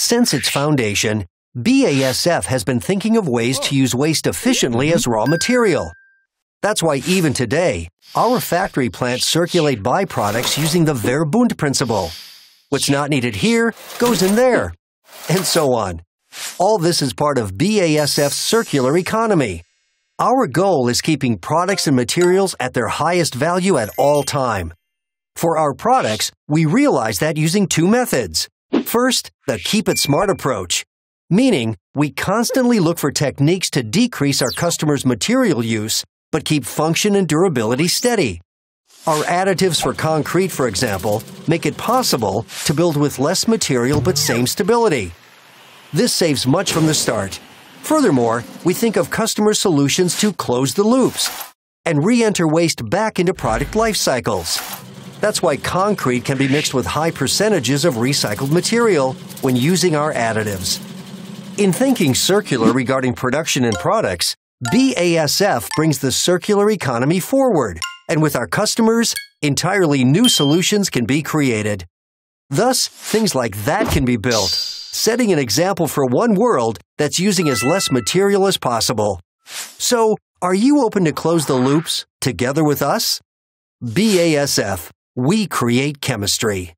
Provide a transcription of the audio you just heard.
Since its foundation, BASF has been thinking of ways to use waste efficiently as raw material. That's why even today, our factory plants circulate byproducts using the Verbund principle. What's not needed here goes in there, and so on. All this is part of BASF's circular economy. Our goal is keeping products and materials at their highest value at all time. For our products, we realize that using two methods. First, the keep it smart approach, meaning we constantly look for techniques to decrease our customers' material use but keep function and durability steady. Our additives for concrete, for example, make it possible to build with less material but same stability. This saves much from the start. Furthermore, we think of customer solutions to close the loops and re-enter waste back into product life cycles. That's why concrete can be mixed with high percentages of recycled material when using our additives. In thinking circular regarding production and products, BASF brings the circular economy forward, and with our customers, entirely new solutions can be created. Thus, things like that can be built, setting an example for one world that's using as less material as possible. So, are you open to close the loops together with us? BASF, we create chemistry.